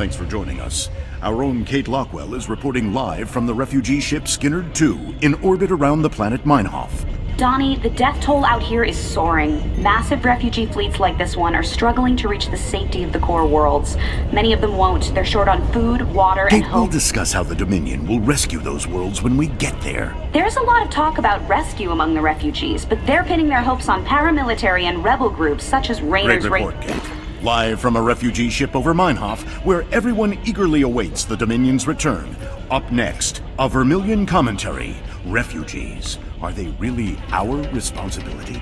Thanks for joining us. Our own Kate Lockwell is reporting live from the refugee ship Skinnerd 2 in orbit around the planet Meinhof. Donny, the death toll out here is soaring. Massive refugee fleets like this one are struggling to reach the safety of the core worlds. Many of them won't. They're short on food, water, Kate, and we'll discuss how the Dominion will rescue those worlds when we get there. There's a lot of talk about rescue among the refugees, but they're pinning their hopes on paramilitary and rebel groups such as Great Raynor's Ra- Kate. Live from a refugee ship over Meinhof, where everyone eagerly awaits the Dominion's return. Up next, a Vermillion commentary. Refugees. Are they really our responsibility?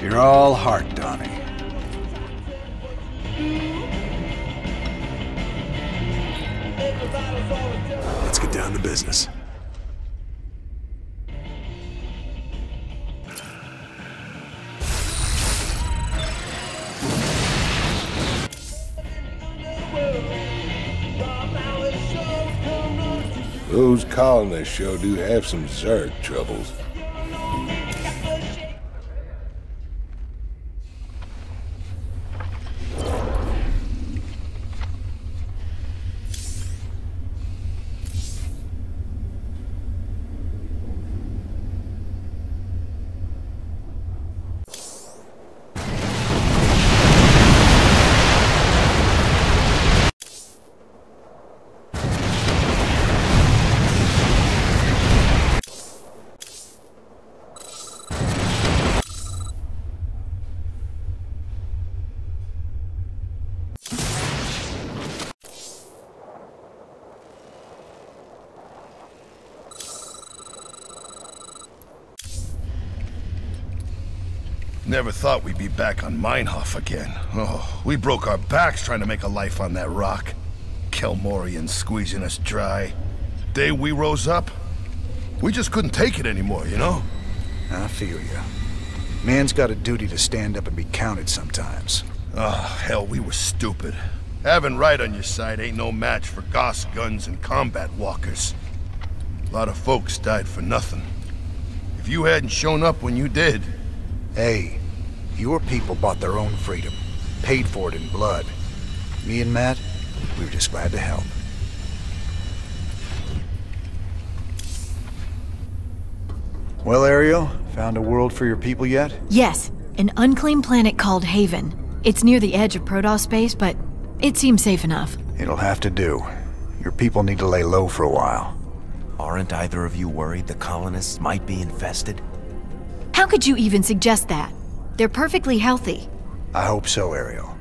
You're all heart, Donny. Let's get down to business. Those colonists sure do have some Zerg troubles. Never thought we'd be back on Meinhof again. Oh, we broke our backs trying to make a life on that rock. Kel-Morian squeezing us dry. Day we rose up, we just couldn't take it anymore, you know? I feel you. Man's got a duty to stand up and be counted sometimes. Oh, hell, we were stupid. Having right on your side ain't no match for gauss guns and combat walkers. A lot of folks died for nothing. If you hadn't shown up when you did, Hey, your people bought their own freedom, paid for it in blood. Me and Matt, we were just glad to help. Well, Ariel, found a world for your people yet? Yes, an unclaimed planet called Haven. It's near the edge of Protoss space, but it seems safe enough. It'll have to do. Your people need to lay low for a while. Aren't either of you worried the colonists might be infested? How could you even suggest that? They're perfectly healthy. I hope so, Ariel.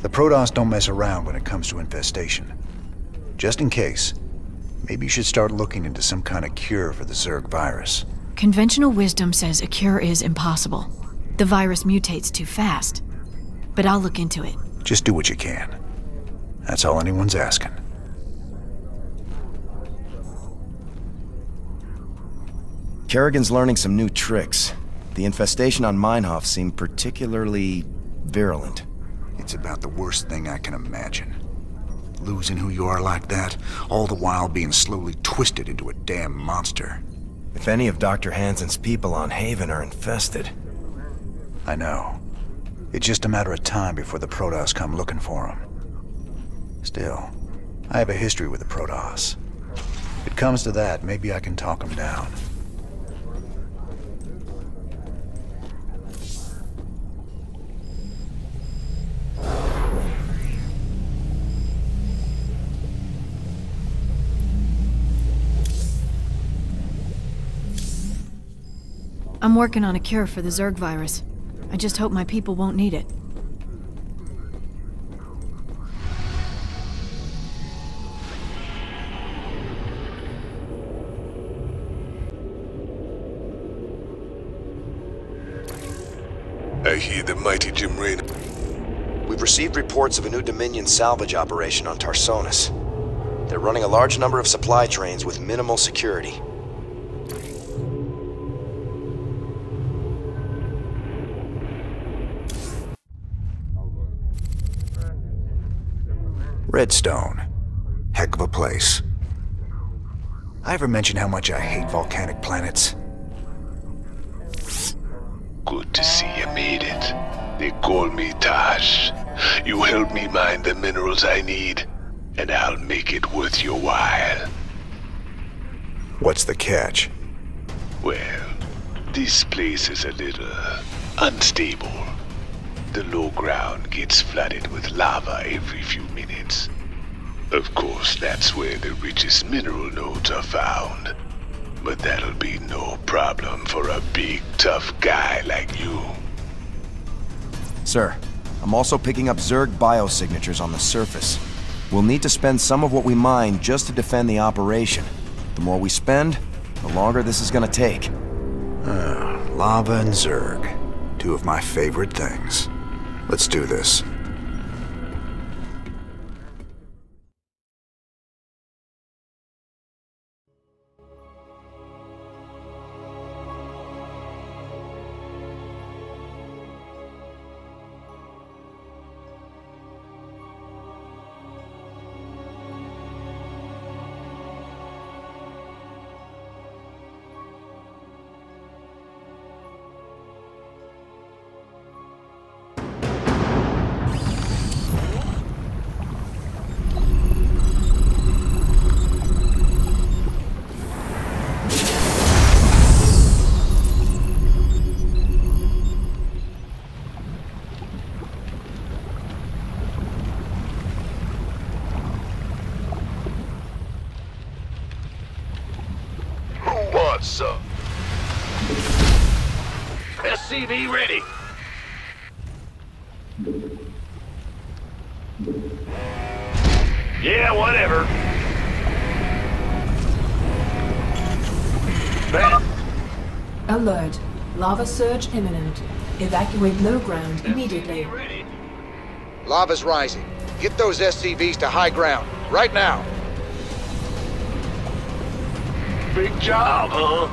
The Protoss don't mess around when it comes to infestation. Just in case, maybe you should start looking into some kind of cure for the Zerg virus. Conventional wisdom says a cure is impossible. The virus mutates too fast. But I'll look into it. Just do what you can. That's all anyone's asking. Kerrigan's learning some new tricks. The infestation on Meinhof seemed particularly virulent. It's about the worst thing I can imagine. Losing who you are like that, all the while being slowly twisted into a damn monster. If any of Dr. Hanson's people on Haven are infested, I know. It's just a matter of time before the Protoss come looking for him. Still, I have a history with the Protoss. If it comes to that, maybe I can talk them down. I'm working on a cure for the Zerg virus. I just hope my people won't need it. I hear the mighty Jim Raynor. we've received reports of a new Dominion salvage operation on Tarsonis. They're running a large number of supply trains with minimal security. Redstone. Heck of a place. I ever mention how much I hate volcanic planets? Good to see you made it. They call me Tosh. You help me mine the minerals I need, and I'll make it worth your while. What's the catch? Well, this place is a little unstable. The low ground gets flooded with lava every few minutes. Of course, that's where the richest mineral nodes are found. But that'll be no problem for a big, tough guy like you. Sir, I'm also picking up Zerg biosignatures on the surface. We'll need to spend some of what we mine just to defend the operation. The more we spend, the longer this is gonna take. Uh, lava and Zerg. Two of my favorite things. Let's do this. Who wants some? SCV ready. Yeah, whatever. Man, Alert. Lava surge imminent. Evacuate low ground immediately. Lava's rising. Get those SCVs to high ground. Right now. Big job, huh?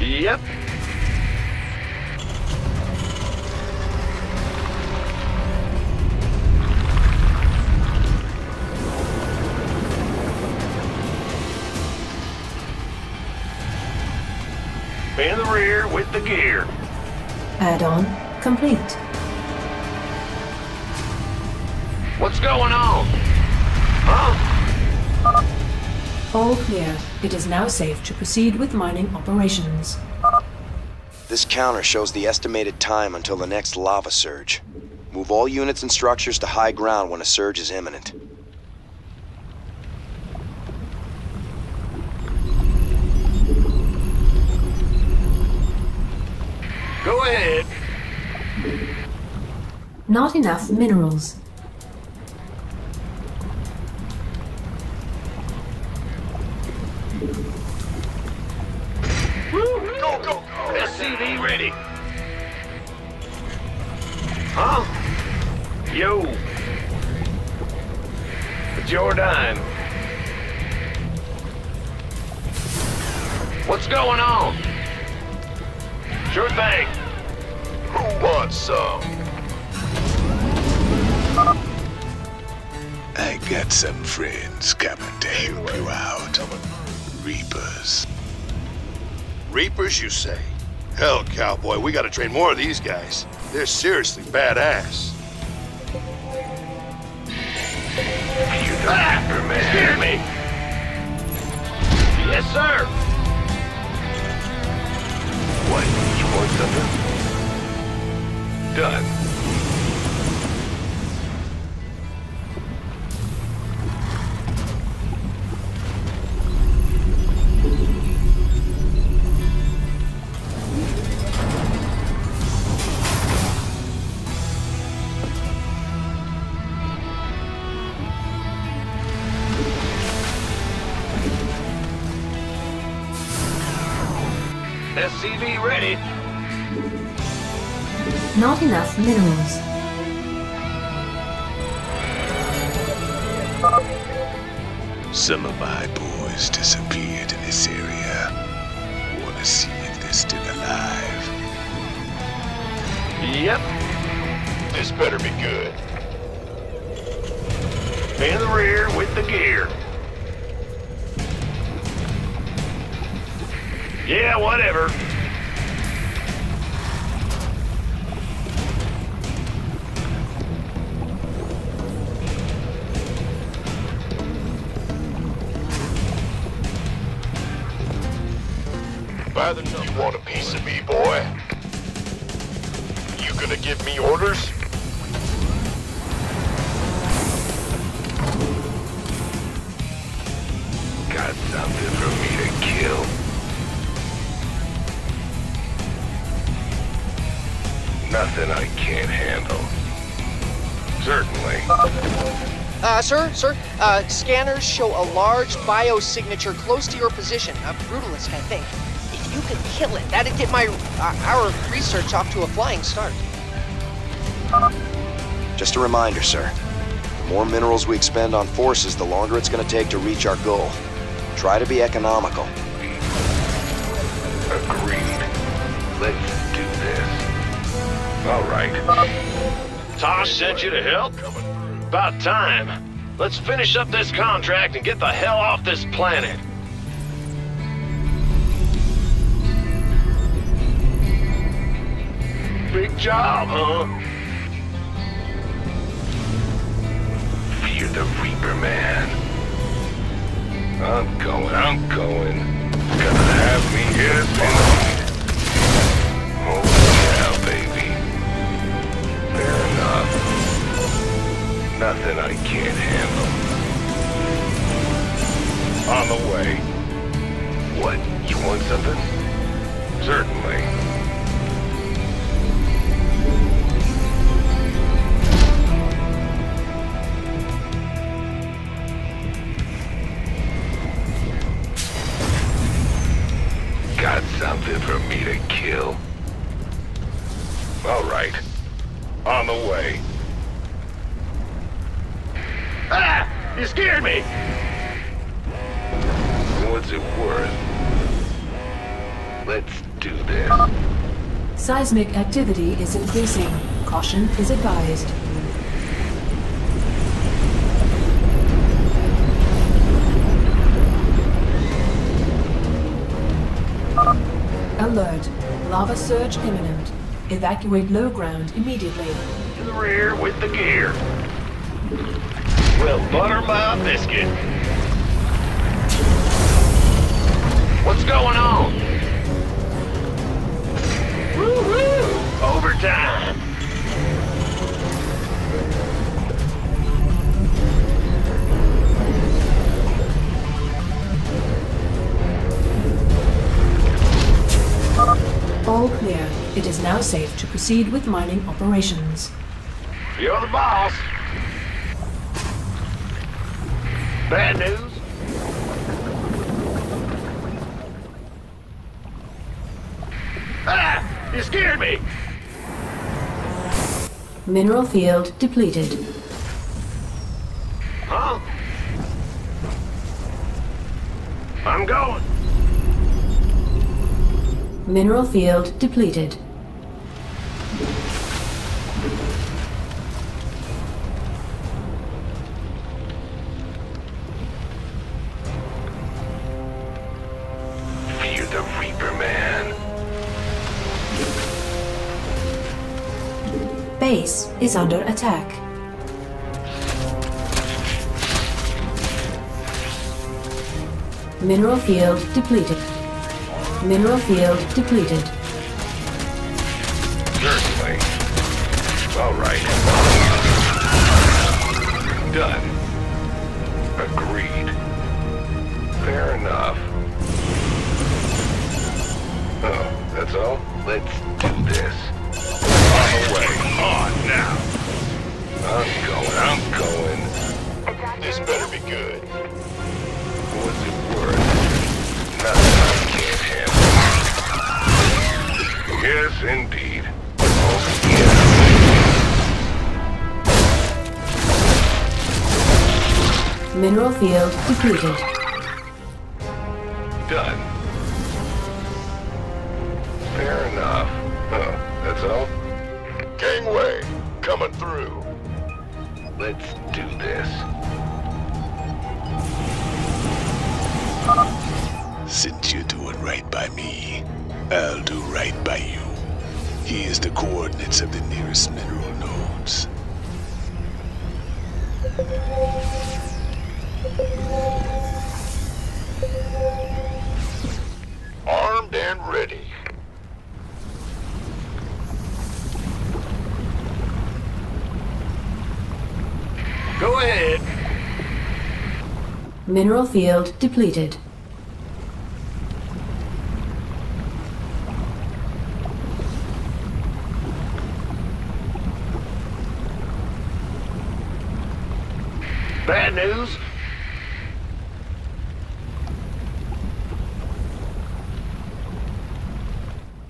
Yep. In the rear with the gear. Add-on complete. What's going on? All clear. It is now safe to proceed with mining operations. This counter shows the estimated time until the next lava surge. Move all units and structures to high ground when a surge is imminent. Go ahead. Not enough minerals. SCV ready. Huh? Yo. It's your dime. What's going on? Sure thing. Who wants some? I got some friends coming to help you out. Reapers. Reapers, you say? Hell, cowboy, we gotta train more of these guys. They're seriously badass. You after me. Scared me. Yes, sir. What? You want something? Done. Minerals. Some of my boys disappeared in this area. Wanna see if they're still alive? Yep. This better be good. In the rear with the gear. Yeah, whatever. Want a piece of me, boy? You gonna give me orders? Got something for me to kill? Nothing I can't handle. Certainly. Uh, sir, sir, uh, scanners show a large biosignature close to your position. A brutalisk, I think. If you could kill it, that'd get my uh, our research off to a flying start. Just a reminder, sir. The more minerals we expend on forces, the longer it's going to take to reach our goal. Try to be economical. Agreed. Let's do this. All right. Tosh sent you to help? About time. Let's finish up this contract and get the hell off this planet. Big job, huh? Fear the Reaper, man. I'm going, I'm going. Gonna have me yes indeed. Oh yeah, baby. Fair enough. Nothing I can't handle. On the way. What, you want something? Certainly. Seismic activity is increasing. Caution is advised. Alert. Lava surge imminent. Evacuate low ground immediately. To the rear with the gear. Well, butter my biscuit. What's going on? Woo-hoo! Overtime. All clear. It is now safe to proceed with mining operations. You're the boss. Bad news? Scared me! Mineral field depleted. Huh? I'm going. Mineral field depleted. Base is under attack. Mineral field depleted. Mineral field depleted. Certainly. All right. Done. Agreed. Fair enough. Oh, that's all? Let's do this. On the way. On now. I'm going, I'm going. This better be good. What's it worth? Nothing I can't handle. Yes, indeed. Oh, Mineral field depleted. me, I'll do right by you. Here's the coordinates of the nearest mineral nodes. Armed and ready. Go ahead. Mineral field depleted.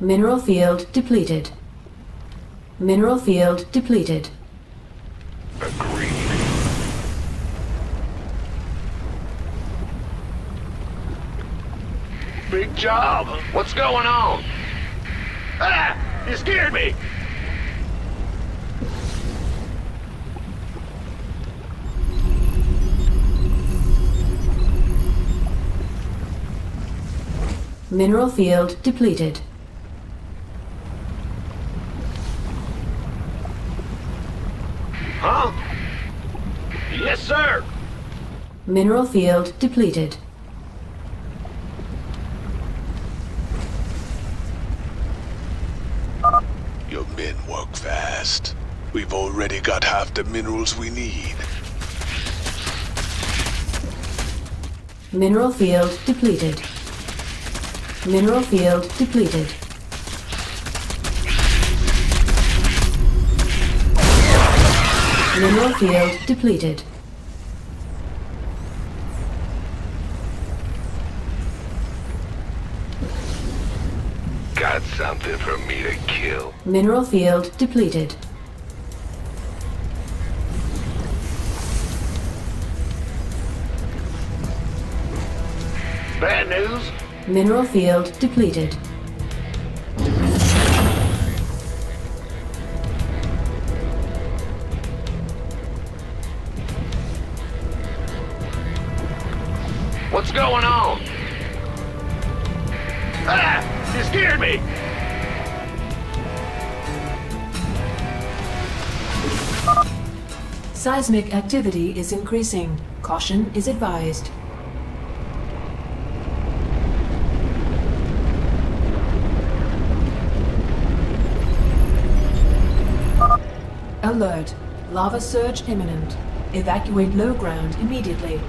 Mineral field depleted. Mineral field depleted. Big job. What's going on? Ah! You scared me! Mineral field depleted. Huh? Yes, sir! Mineral field depleted. Your men work fast. We've already got half the minerals we need. Mineral field depleted. Mineral field depleted. Mineral field depleted. Got something for me to kill. Mineral field depleted. Bad news? Mineral field depleted. What's going on? Ah! You scared me! Seismic activity is increasing. Caution is advised. Alert. Lava surge imminent. Evacuate low ground immediately.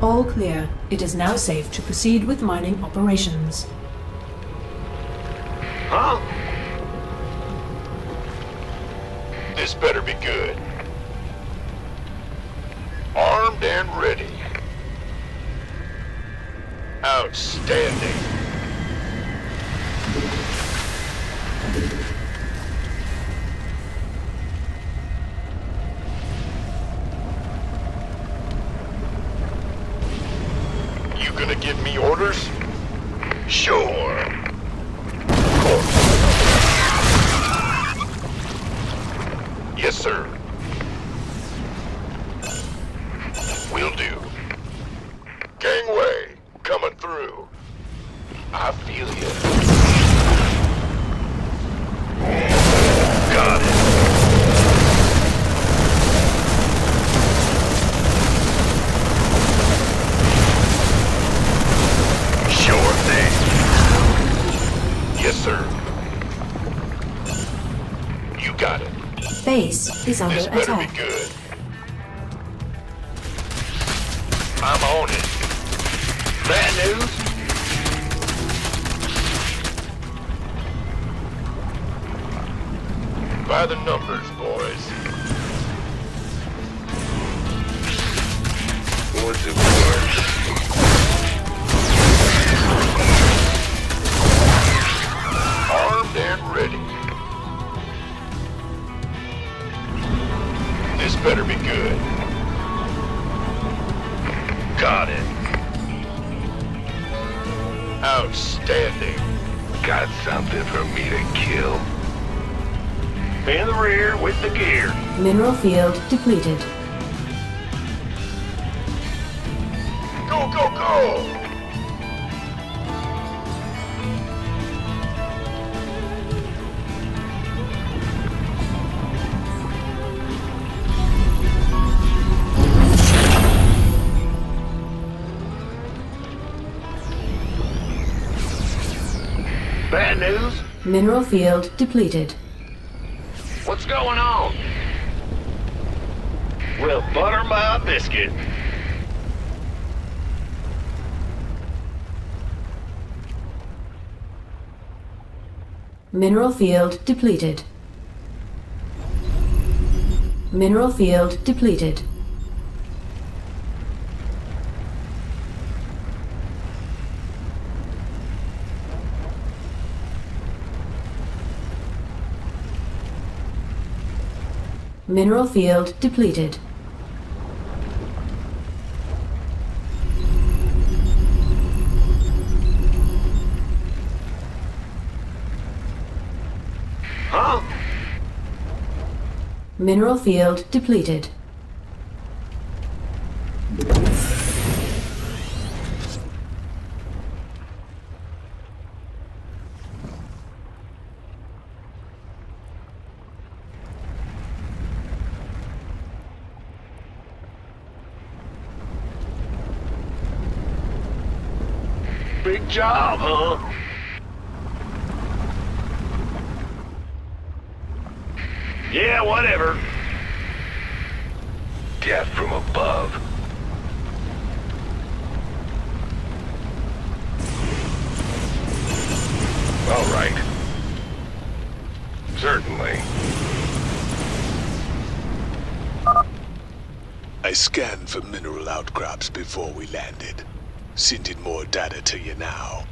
All clear. It is now safe to proceed with mining operations. Huh? This better be good. Armed and ready. Outstanding. Through. I feel you. Got it. Sure thing. Yes, sir. You got it. Base is under This attack. Mineral field depleted. Go, go, go! Bad news? Mineral field depleted. What's going on? Well, butter my biscuit. Mineral field depleted. Mineral field depleted. Mineral field depleted. Mineral field depleted. Big job, huh? Yeah, whatever. Death from above. All right. Certainly. I scanned for mineral outcrops before we landed. Sending more data to you now.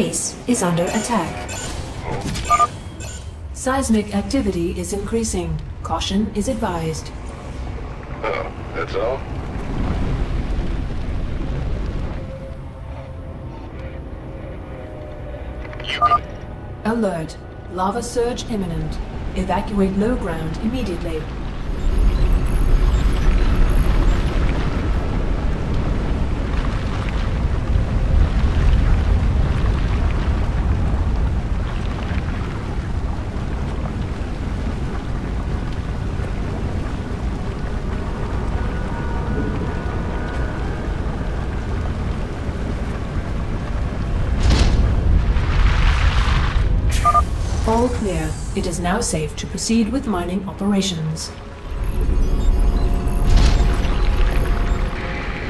Base is under attack. Seismic activity is increasing. Caution is advised. Oh, that's all? Alert. Lava surge imminent. Evacuate low ground immediately. All clear. It is now safe to proceed with mining operations.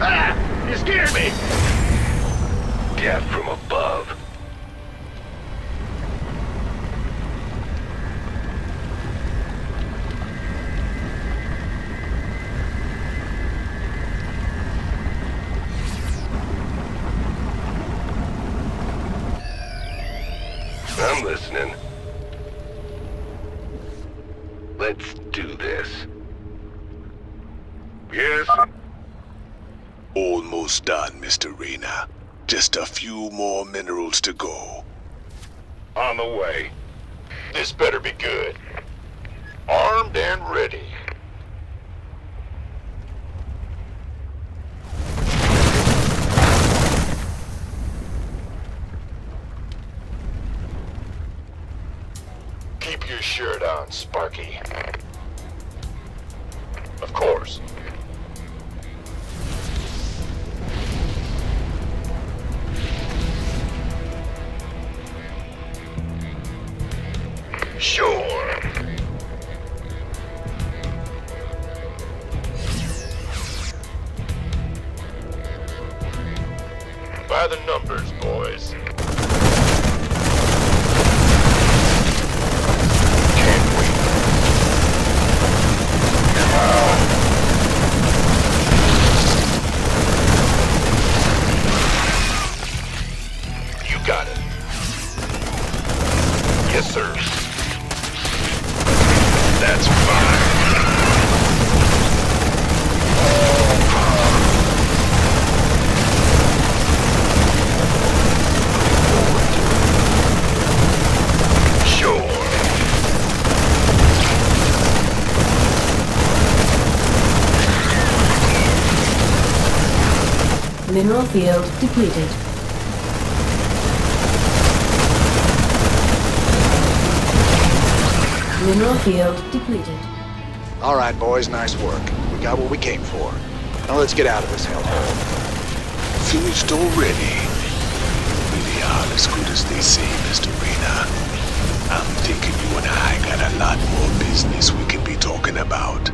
Ah! You scared me! Death from above. I'm listening. Let's do this. Yes? Almost done, Mr. Raynor. Just a few more minerals to go. On the way. This better be good. Armed and ready. Sparky. Of course. Sure. Mineral field depleted. Mineral field depleted. All right, boys, nice work. We got what we came for. Now let's get out of this hellhole. Finished already? Really are as good as they say, Mr. Raynor. I'm thinking you and I got a lot more business we can be talking about.